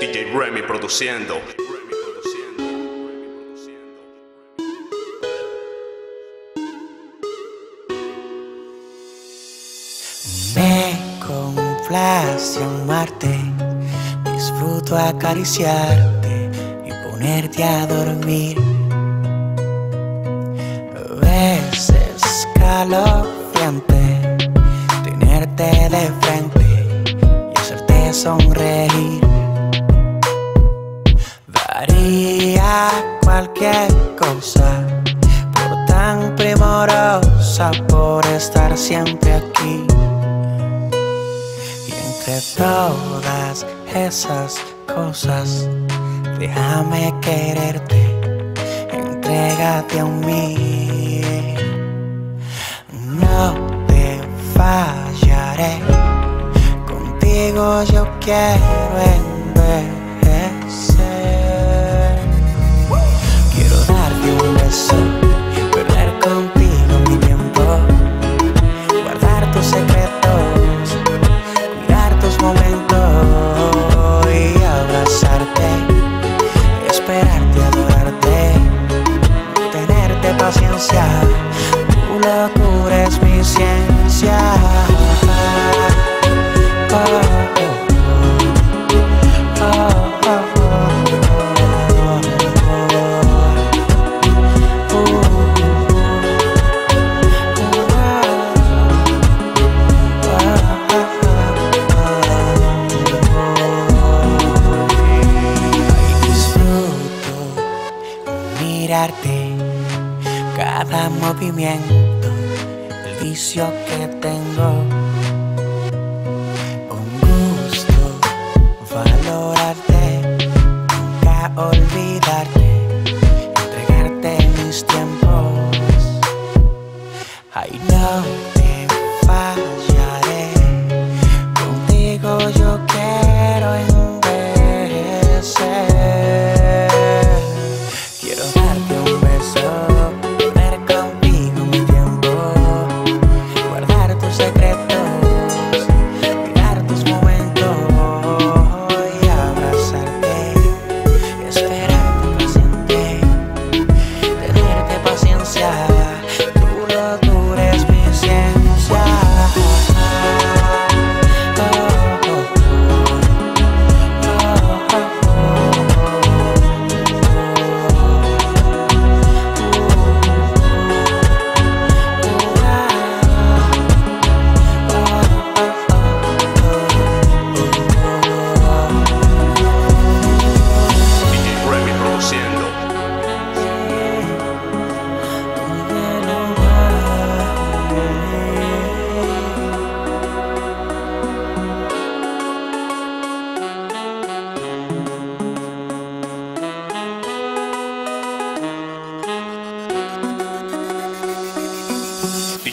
DJ Remy produciendo. Me complace amarte, disfruto acariciarte y ponerte a dormir. Veces escalofriante tenerte de frente y hacerte sonreír. Daría cualquier cosa por tan primorosa, por estar siempre aquí. Y entre todas esas cosas, déjame quererte, entrégate a mí. No te fallaré, contigo yo quiero envejecer. Tu locura es mi ciencia. Mirarte cada movimiento, el vicio que tengo.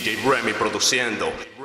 DJ Remy produciendo.